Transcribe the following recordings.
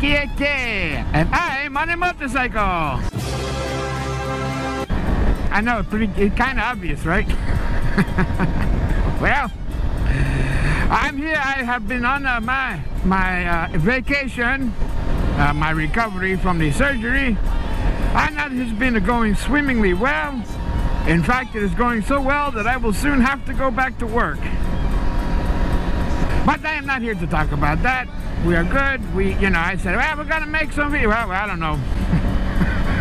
Whiskey AK, and I'm on a motorcycle. I know, pretty, it's kind of obvious, right? well, I'm here. I have been on uh, my my uh, vacation, uh, my recovery from the surgery, and that has been going swimmingly well. In fact, it is going so well that I will soon have to go back to work. But I am not here to talk about that. We are good. We, you know, I said, well, we're gonna make some video. Well, I don't know.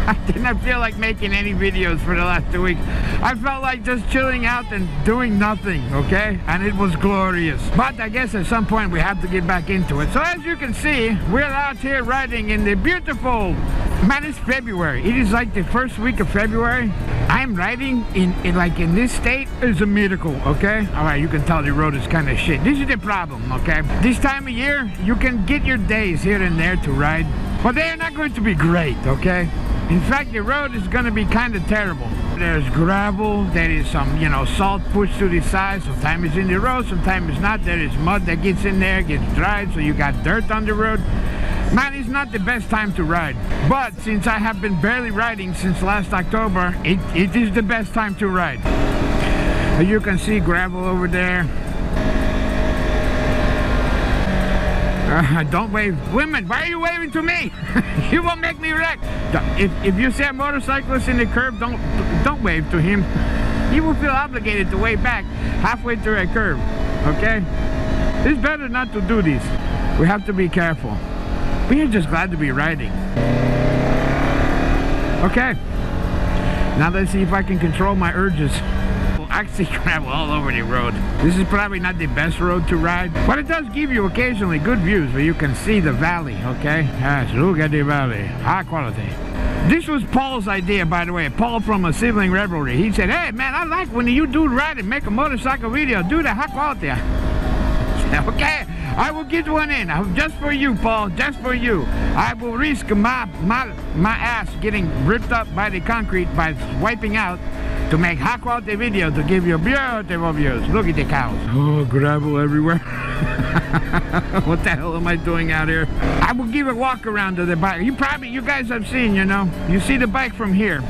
I didn't feel like making any videos for the last two weeks. I felt like just chilling out and doing nothing, okay? And it was glorious. But I guess at some point we have to get back into it. So as you can see, we're out here riding in the beautiful, man, it's February. It is like the first week of February. I'm riding in, in like in this state is a miracle, okay? All right, you can tell the road is kind of shit. This is the problem, okay? This time of year, you can get your days here and there to ride, but they are not going to be great, okay? In fact, the road is going to be kind of terrible. There's gravel, there is some, you know, salt pushed to the side. Sometimes it's in the road, sometimes it's not. There is mud that gets in there, gets dried, so you got dirt on the road. Man, it's not the best time to ride. But since I have been barely riding since last October, it, it is the best time to ride. You can see gravel over there. Uh, don't wave. Women, why are you waving to me? you will make me wreck. If, if you see a motorcyclist in the curb, don't don't wave to him. He will feel obligated to wave back halfway through a curve. Okay? It's better not to do this. We have to be careful. We are just glad to be riding. Okay. Now let's see if I can control my urges actually travel all over the road. This is probably not the best road to ride, but it does give you occasionally good views where you can see the valley, okay? Yes, look at the valley. High quality. This was Paul's idea, by the way. Paul from a sibling revelry. He said, hey, man, I like when you do ride and make a motorcycle video. Do the high quality. okay, I will get one in. Uh, just for you, Paul. Just for you. I will risk my, my, my ass getting ripped up by the concrete by wiping out to make high quality video to give you beautiful views. Look at the cows. Oh, gravel everywhere. what the hell am I doing out here? I will give a walk around to the bike. You probably, you guys have seen, you know, you see the bike from here.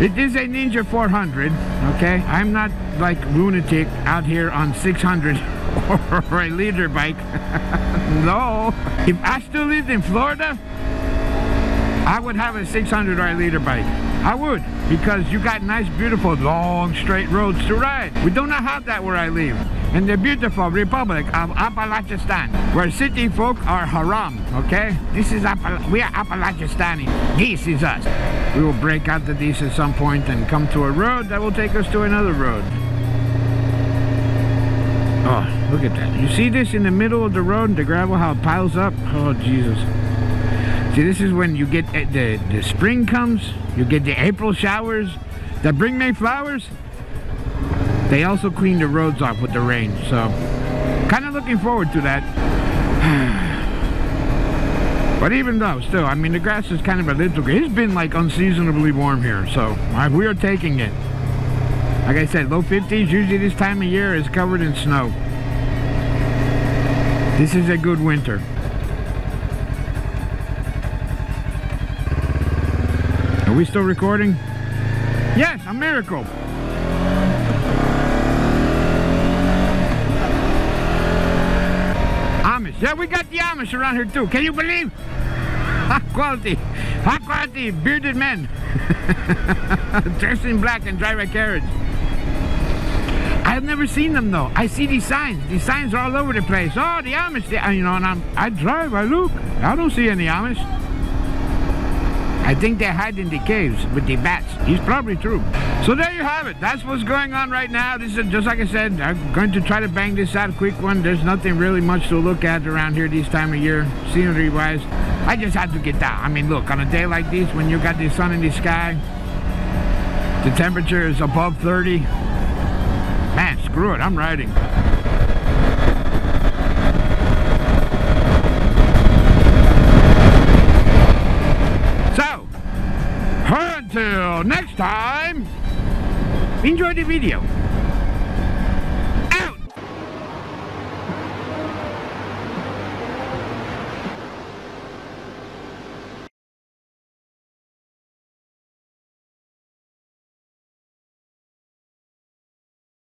It is a Ninja 400, okay? I'm not like lunatic out here on 600 a liter bike. no. If I still lived in Florida, I would have a 600 or a liter bike. I would, because you got nice, beautiful, long, straight roads to ride. We do not have that where I live. In the beautiful Republic of Appalachistan, where city folk are haram, okay? This is Appal we are Appalachistani. This is us. We will break out of these at some point and come to a road that will take us to another road. Oh, look at that. You see this in the middle of the road, the gravel, how it piles up? Oh, Jesus. See, this is when you get uh, the, the spring comes, you get the April showers that bring May flowers. They also clean the roads off with the rain, so kind of looking forward to that. but even though, still, I mean, the grass is kind of a little, green. it's been like unseasonably warm here, so we are taking it. Like I said, low 50s, usually this time of year is covered in snow. This is a good winter. Are we still recording? Yes, a miracle. Amish. Yeah, we got the Amish around here too. Can you believe? High quality, high quality bearded men. Dressed in black and drive a carriage. I've never seen them though. I see these signs. These signs are all over the place. Oh, the Amish. They, you know, and I'm, I drive, I look. I don't see any Amish. I think they hide in the caves with the bats. He's probably true. So there you have it. That's what's going on right now. This is just like I said, I'm going to try to bang this out quick one. There's nothing really much to look at around here this time of year, scenery wise. I just had to get down. I mean, look, on a day like this, when you got the sun in the sky, the temperature is above 30. Man, screw it, I'm riding. So, until next time, enjoy the video.